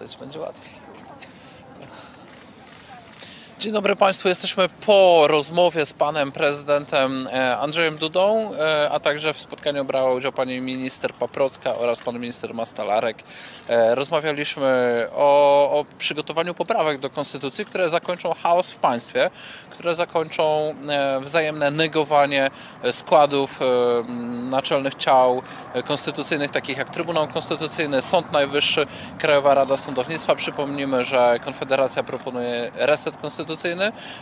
Że bliżej podejść będzie łatwiej. Dzień dobry Państwu. Jesteśmy po rozmowie z panem prezydentem e, Andrzejem Dudą, e, a także w spotkaniu brała udział pani minister Paprocka oraz pan minister Mastalarek. E, Rozmawialiśmy o, o przygotowaniu poprawek do konstytucji, które zakończą chaos w państwie, które zakończą wzajemne negowanie składów naczelnych ciał konstytucyjnych, takich jak Trybunał Konstytucyjny, Sąd Najwyższy, Krajowa Rada Sądownictwa. Przypomnijmy, że Konfederacja proponuje reset konstytucyjny,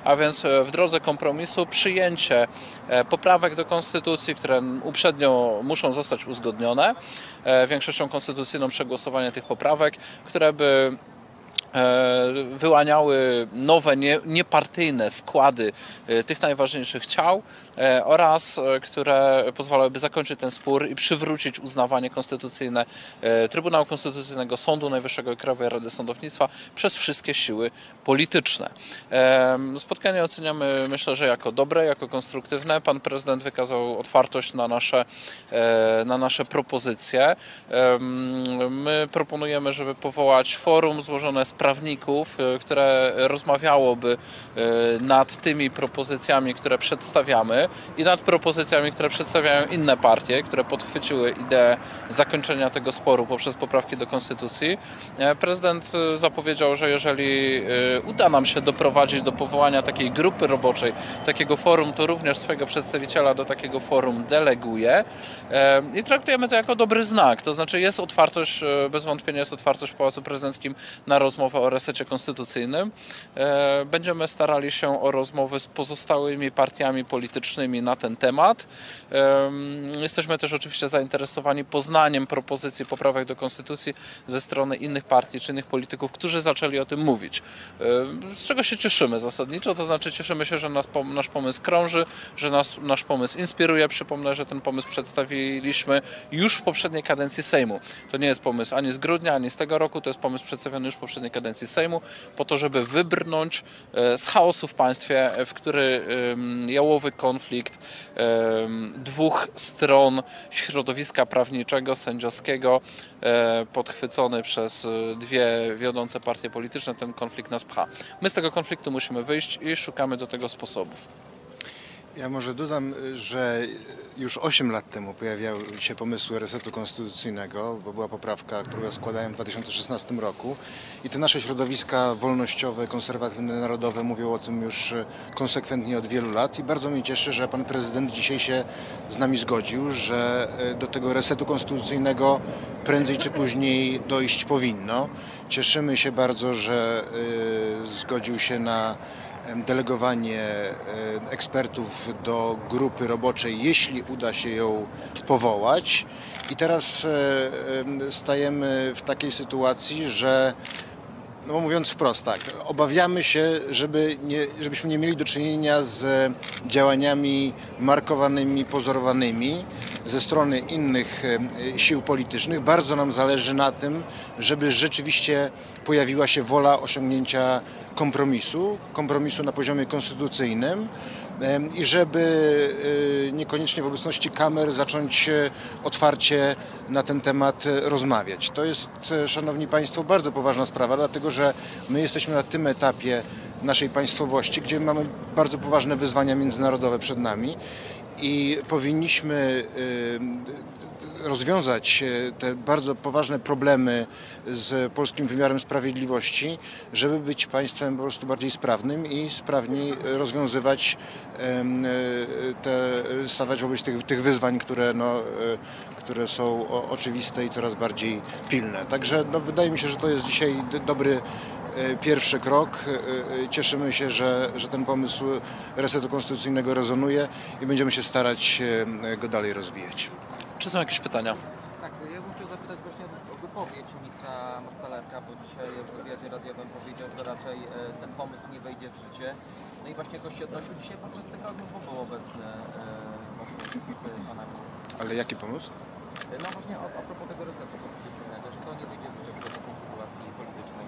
a więc e, w drodze kompromisu przyjęcie e, poprawek do konstytucji, które uprzednio muszą zostać uzgodnione e, większością konstytucyjną przegłosowanie tych poprawek, które by wyłaniały nowe, nie, niepartyjne składy e, tych najważniejszych ciał e, oraz e, które pozwalałyby zakończyć ten spór i przywrócić uznawanie konstytucyjne e, Trybunału Konstytucyjnego, Sądu Najwyższego i Krajowej Rady Sądownictwa przez wszystkie siły polityczne. E, Spotkanie oceniamy myślę, że jako dobre, jako konstruktywne. Pan prezydent wykazał otwartość na nasze, e, na nasze propozycje. My proponujemy, żeby powołać forum złożone z prawników, e, które rozmawiałoby e, nad tymi propozycjami, które przedstawiamy i nad propozycjami, które przedstawiają inne partie, które podchwyciły ideę zakończenia tego sporu poprzez poprawki do konstytucji. E, Prezydent zapowiedział, że jeżeli uda nam się doprowadzić do powołania takiej grupy roboczej, takiego forum, to również swojego przedstawiciela do takiego forum deleguje i traktujemy to jako dobry znak. To znaczy jest otwartość, bez wątpienia jest otwartość w Pałacu Prezydenckim na rozmowę o resecie konstytucyjnym. E, Będziemy starali się o rozmowy z pozostałymi partiami politycznymi na ten temat. Em, Jesteśmy też oczywiście zainteresowani poznaniem propozycji poprawek do konstytucji ze strony innych partii czy innych polityków, którzy zaczęli o tym mówić. E, Z czego się cieszymy zasadniczo, to znaczy cieszymy się, że nasz pomysł krąży, że nas, nasz pomysł inspiruje. Przypomnę, że ten pomysł przedstawiliśmy już w poprzedniej kadencji Sejmu. To nie jest pomysł ani z grudnia, ani z tego roku, to jest pomysł przedstawiony już w poprzedniej kadencji Sejmu, po to, żeby wybrnąć e, z chaosu w państwie, w który jałowy konflikt dwóch stron środowiska prawniczego, sędziowskiego, e, podchwycony przez dwie wiodące partie polityczne, ten konflikt nas pcha. My z tego konfliktu musimy wyjść i szukamy do tego sposobów. Ja może dodam, że już 8 lat temu pojawiały się pomysły resetu konstytucyjnego, bo była poprawka, którą ja składałem w 2016 roku i te nasze środowiska wolnościowe, konserwatywne, narodowe mówią o tym już konsekwentnie od wielu lat i bardzo mnie cieszy, że pan prezydent dzisiaj się z nami zgodził, że do tego resetu konstytucyjnego prędzej czy później dojść powinno. Cieszymy się bardzo, że y, zgodził się na delegowanie e, ekspertów do grupy roboczej, jeśli uda się ją powołać. I teraz e, em, stajemy w takiej sytuacji, że no mówiąc wprost tak, obawiamy się, żeby nie, żebyśmy nie mieli do czynienia z działaniami markowanymi, pozorowanymi ze strony innych e, sił politycznych. Bardzo nam zależy na tym, żeby rzeczywiście pojawiła się wola osiągnięcia kompromisu, kompromisu na poziomie konstytucyjnym i żeby e, niekoniecznie w obecności kamer zacząć otwarcie na ten temat e, rozmawiać. To jest, e, Szanowni Państwo, bardzo poważna sprawa, dlatego że my jesteśmy na tym etapie naszej państwowości, gdzie mamy bardzo poważne wyzwania międzynarodowe przed nami i powinniśmy rozwiązać e, te bardzo poważne problemy z polskim wymiarem sprawiedliwości, żeby być państwem po prostu bardziej sprawnym i sprawniej rozwiązywać e, te, stawać wobec tych, tych wyzwań, które, no, e, które są oczywiste i coraz bardziej pilne. Także no, wydaje mi się, że to jest dzisiaj dobry pierwszy krok. Cieszymy się, że, że ten pomysł resetu konstytucyjnego rezonuje i będziemy się starać go dalej rozwijać. Czy są jakieś pytania? Tak, ja bym chciał zapytać właśnie o wypowiedź ministra Mastalerka, bo dzisiaj w wywiadzie radiowym powiedział, że raczej e, ten pomysł nie wejdzie w życie. No i właśnie jakoś się odnosił dzisiaj podczas tego rozmów, bo był obecny e, z panami. Ale jaki pomysł? No właśnie a, a propos tego resetu konstytucyjnego, że to nie wejdzie w życie przy obecnej sytuacji politycznej.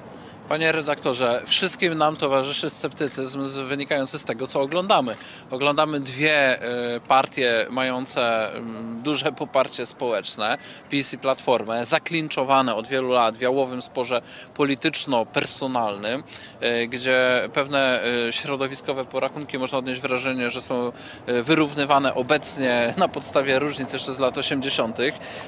Panie redaktorze, wszystkim nam towarzyszy sceptycyzm wynikający z tego, co oglądamy. Oglądamy dwie e, partie mające mm, duże poparcie społeczne, PiS i Platformę, zaklinczowane od wielu lat w jałowym sporze polityczno-personalnym, e, gdzie pewne e, środowiskowe porachunki można odnieść wrażenie, że są wyrównywane obecnie na podstawie różnic jeszcze z lat 80.,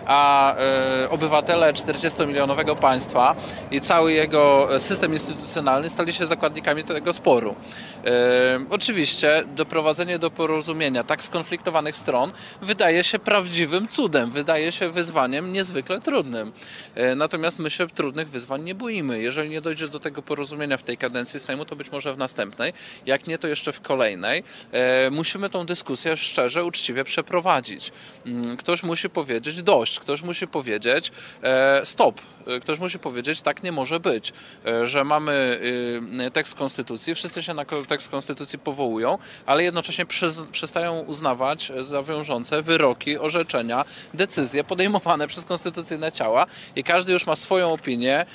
a e, obywatele 40-milionowego państwa i cały jego system instytucjonalny stali się zakładnikami tego sporu. E, oczywiście doprowadzenie do porozumienia tak skonfliktowanych stron wydaje się prawdziwym cudem, wydaje się wyzwaniem niezwykle trudnym. E, natomiast my się trudnych wyzwań nie boimy. Jeżeli nie dojdzie do tego porozumienia w tej kadencji Sejmu, to być może w następnej, jak nie to jeszcze w kolejnej. Musimy tą dyskusję szczerze, uczciwie przeprowadzić. Mm, Ktoś musi powiedzieć dość, ktoś musi powiedzieć e, stop, E, ktoś musi powiedzieć tak nie może być, E, że mamy tekst konstytucji, wszyscy się na tekst konstytucji powołują, ale jednocześnie przestają uznawać za wiążące wyroki, orzeczenia, decyzje podejmowane przez konstytucyjne ciała i każdy już ma swoją opinię,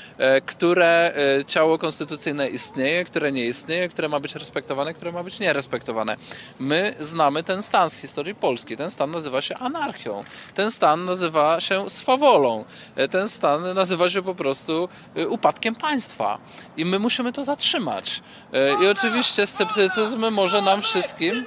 które ciało konstytucyjne istnieje, które nie istnieje, które ma być respektowane, które ma być nierespektowane. My znamy ten stan z historii Polski. Ten stan nazywa się anarchią. Ten stan nazywa się swawolą. E, Ten stan nazywa się po prostu e, upadkiem państwa. I my musimy to zatrzymać. E, I oczywiście sceptycyzm może nam wszystkim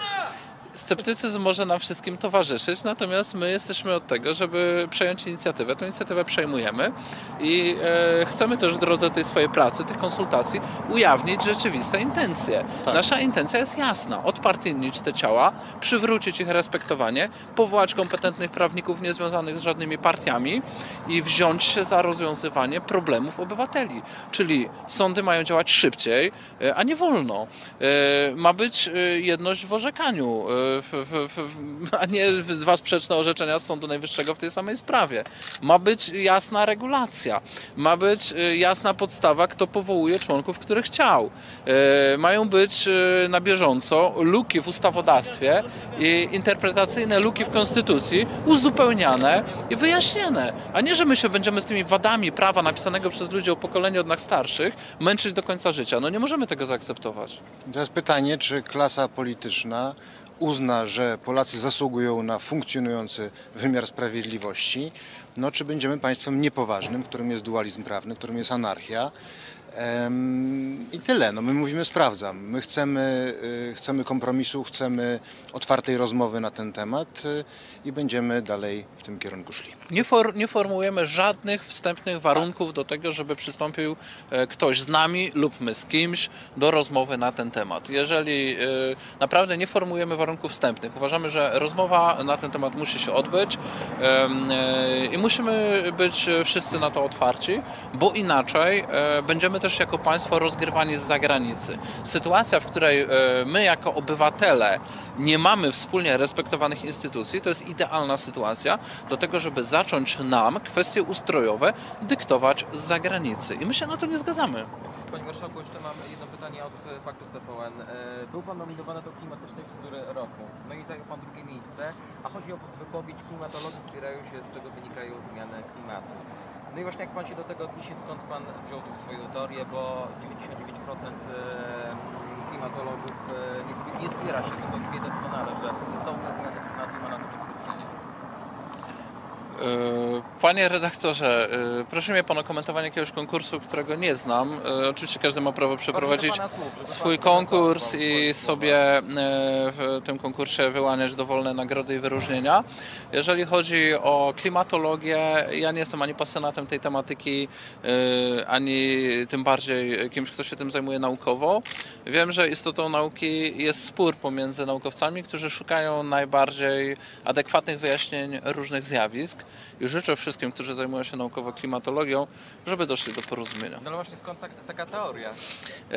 Sceptycyzm może nam wszystkim towarzyszyć, natomiast my jesteśmy od tego, żeby przejąć inicjatywę. Tę inicjatywę przejmujemy i e, chcemy też w drodze tej swojej pracy, tych konsultacji ujawnić rzeczywiste intencje. Tak. Nasza intencja jest jasna. Odpartyjnić te ciała, przywrócić ich respektowanie, powołać kompetentnych prawników niezwiązanych z żadnymi partiami i wziąć się za rozwiązywanie problemów obywateli. Czyli sądy mają działać szybciej, e, a nie wolno. E, Ma być e, jedność w orzekaniu, e, a nie dwa sprzeczne orzeczenia Sądu Najwyższego w tej samej sprawie. Ma być jasna regulacja, ma być e, jasna podstawa, kto powołuje członków, których chciał. E, Mają być e, na bieżąco luki w ustawodawstwie i interpretacyjne luki w Konstytucji uzupełniane i wyjaśnione, a nie, że my się będziemy z tymi wadami prawa napisanego przez ludzi o pokolenie od nas starszych męczyć do końca życia. No nie możemy tego zaakceptować. Teraz pytanie, czy klasa polityczna uzna, że Polacy zasługują na funkcjonujący wymiar sprawiedliwości, no czy będziemy państwem niepoważnym, którym jest dualizm prawny, którym jest anarchia. I tyle. No my mówimy sprawdzam. My chcemy, y, chcemy kompromisu, chcemy otwartej rozmowy na ten temat y, i będziemy dalej w tym kierunku szli. Nie, for, nie formułujemy żadnych wstępnych warunków do tego, żeby przystąpił e, ktoś z nami lub my z kimś do rozmowy na ten temat. Jeżeli e, naprawdę nie formułujemy warunków wstępnych, uważamy, że rozmowa na ten temat musi się odbyć e, i musimy być wszyscy na to otwarci, bo inaczej e, też jako państwo rozgrywani z zagranicy. Sytuacja, w której e, my jako obywatele nie mamy wspólnie respektowanych instytucji, to jest idealna sytuacja do tego, żeby zacząć nam kwestie ustrojowe dyktować z zagranicy. I my się na to nie zgadzamy. Panie Marszałku, jeszcze mam jedno pytanie od e, Faktów TVN. E, Był Pan nominowany do klimatycznej bzdury roku. No i zajął Pan drugie miejsce, a chodzi o wypowiedź klimatolodzy spierają się, z czego wynikają zmiany klimatu. No i właśnie jak Pan się do tego odniesie, skąd Pan wziął tą swoją teorię, bo 99% e, klimatologów e, nie, spiera się, tylko wie doskonale, że są te zmiany klimatu i ma na to. Yy, Panie redaktorze, yy, proszę mnie pan o komentowanie jakiegoś konkursu, którego nie znam. Yy, Oczywiście każdy ma prawo przeprowadzić swój konkurs i sobie yy, w tym konkursie wyłaniać dowolne nagrody i wyróżnienia. Jeżeli chodzi o klimatologię, ja nie jestem ani pasjonatem tej tematyki, ani tym bardziej kimś, kto się tym zajmuje naukowo. Wiem, że istotą nauki jest spór pomiędzy naukowcami, którzy szukają najbardziej adekwatnych wyjaśnień różnych zjawisk. I życzę wszystkim, którzy zajmują się naukowo klimatologią, żeby doszli do porozumienia. No ale właśnie skąd tak, taka teoria? Eee,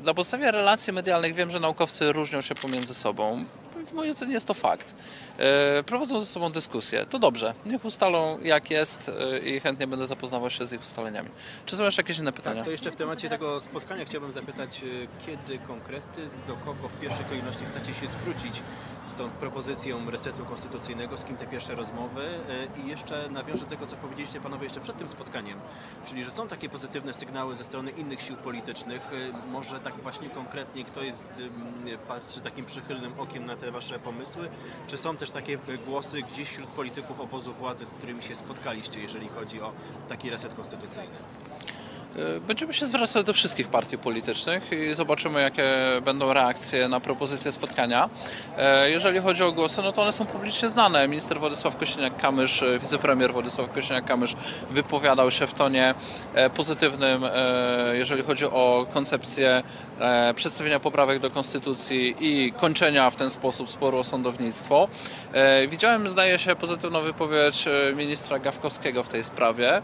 e, Na podstawie relacji medialnych wiem, że naukowcy różnią się pomiędzy sobą. W mojej ocenie jest to fakt. E, Prowadzą ze sobą dyskusję. To dobrze. Niech ustalą jak jest e, i chętnie będę zapoznawał się z ich ustaleniami. Czy są jeszcze jakieś inne pytania? Tak, to jeszcze w temacie tego spotkania chciałbym zapytać, e, kiedy konkretnie, do kogo w pierwszej kolejności chcecie się zwrócić z tą propozycją resetu konstytucyjnego, z kim te pierwsze rozmowy i jeszcze nawiążę do tego, co powiedzieliście panowie jeszcze przed tym spotkaniem, czyli że są takie pozytywne sygnały ze strony innych sił politycznych, może tak właśnie konkretnie kto jest, patrzy takim przychylnym okiem na te wasze pomysły, czy są też takie e, głosy gdzieś wśród polityków obozu władzy, z którymi się spotkaliście, jeżeli chodzi o taki reset konstytucyjny? E, Będziemy się zwracać do wszystkich partii politycznych i zobaczymy, jakie będą reakcje na propozycję spotkania. E, Jeżeli chodzi o głosy, no to one są publicznie znane. Minister Władysław Kosiniak-Kamysz, e, wicepremier Władysław Kosiniak-Kamysz wypowiadał się w tonie pozytywnym, jeżeli chodzi o koncepcję przedstawienia poprawek do Konstytucji i kończenia w ten sposób sporu o sądownictwo. Widziałem, zdaje się, pozytywną wypowiedź ministra Gawkowskiego w tej sprawie.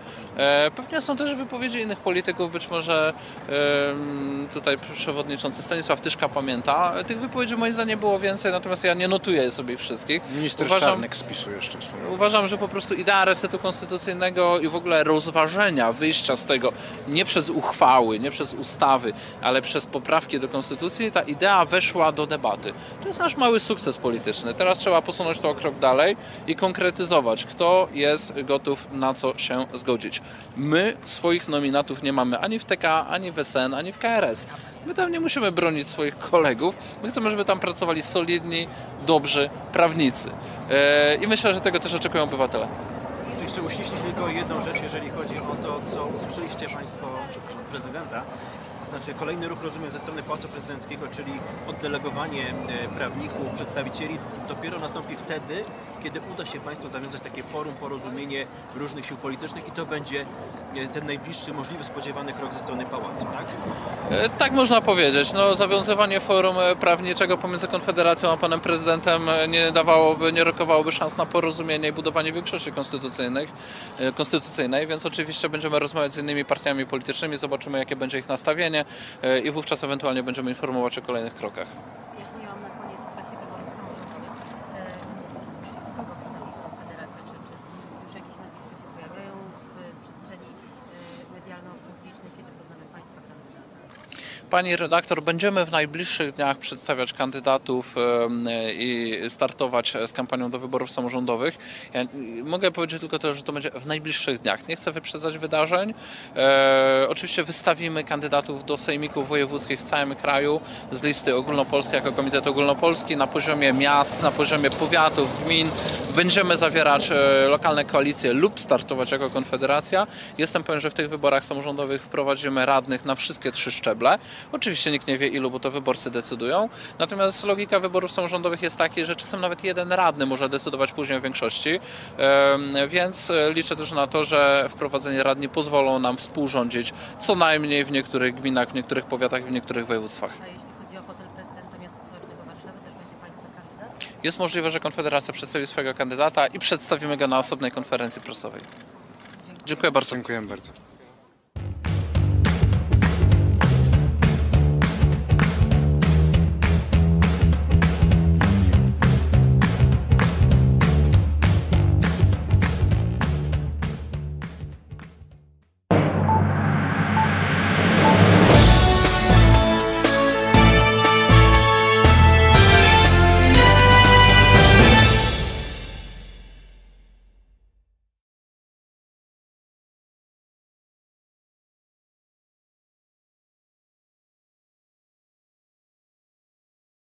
Pewnie są też wypowiedzi innych polityków, być może tutaj przewodniczący Stanisław Tyszka pamięta. Tych wypowiedzi moim zdaniem było więcej, natomiast ja nie notuję sobie wszystkich. Minister Uważam- Czarnek z PiSu jeszcze wspomniał. Uważam, że po prostu idea resetu konstytucyjnego i w ogóle rozważenia wyjścia z tego nie przez uchwały, nie przez ustawy, ale przez poprawki do konstytucji, ta idea weszła do debaty. To jest nasz mały sukces polityczny. Teraz trzeba posunąć to o krok dalej i konkretyzować, kto jest gotów na co się zgodzić. My swoich nominatów nie mamy ani w TK, ani w SN, ani w KRS. My tam nie musimy bronić swoich kolegów. My chcemy, żeby tam pracowali solidni, dobrzy prawnicy. E, I myślę, że tego też oczekują obywatele. Chcę jeszcze uściślić tylko jedną rzecz, jeżeli chodzi o to, co usłyszeliście Państwo, przepraszam, prezydenta. Znaczy kolejny ruch, rozumiem, ze strony Pałacu Prezydenckiego, czyli oddelegowanie e, prawników, przedstawicieli, dopiero nastąpi wtedy, kiedy uda się Państwu zawiązać takie forum, porozumienie różnych sił politycznych i to będzie e, ten najbliższy możliwy spodziewany krok ze strony Pałacu, tak? E, Tak można powiedzieć. No, zawiązywanie forum prawniczego pomiędzy Konfederacją a panem prezydentem nie dawałoby, nie rokowałoby szans na porozumienie i budowanie większości konstytucyjnych, konstytucyjnej, więc oczywiście będziemy rozmawiać z innymi partiami politycznymi, zobaczymy jakie będzie ich nastawienie i wówczas ewentualnie będziemy informować o kolejnych krokach. Jeszcze miałam na koniec kwestię wyborów samorządowych. E, Kogo wystawi Konfederacja? Czy, czy już jakieś nazwiska się pojawiają w przestrzeni e, medialno-publicznej, kiedy poznamy Państwa kandydata? Pani redaktor, będziemy w najbliższych dniach przedstawiać kandydatów i startować z kampanią do wyborów samorządowych. Ja mogę powiedzieć tylko to, że to będzie w najbliższych dniach. Nie chcę wyprzedzać wydarzeń. E, oczywiście wystawimy kandydatów do sejmików wojewódzkich w całym kraju z listy ogólnopolskiej jako Komitet Ogólnopolski na poziomie miast, na poziomie powiatów, gmin. Będziemy zawierać e, lokalne koalicje lub startować jako Konfederacja. Jestem pewien, że w tych wyborach samorządowych wprowadzimy radnych na wszystkie trzy szczeble. Oczywiście nikt nie wie ilu, bo to wyborcy decydują. Natomiast logika wyborów samorządowych jest taka, że czasem nawet jeden radny może decydować później o większości. Więc e, liczę też na to, że wprowadzenie radni pozwolą nam współrządzić co najmniej w niektórych gminach, w niektórych powiatach, w niektórych województwach. A jeśli chodzi o hotel prezydenta miasta stołecznego Warszawy, też będzie Państwa kandydat? Jest możliwe, że Konfederacja przedstawi swojego kandydata i przedstawimy go na osobnej konferencji prasowej. Dziękuję bardzo. Dziękuję bardzo.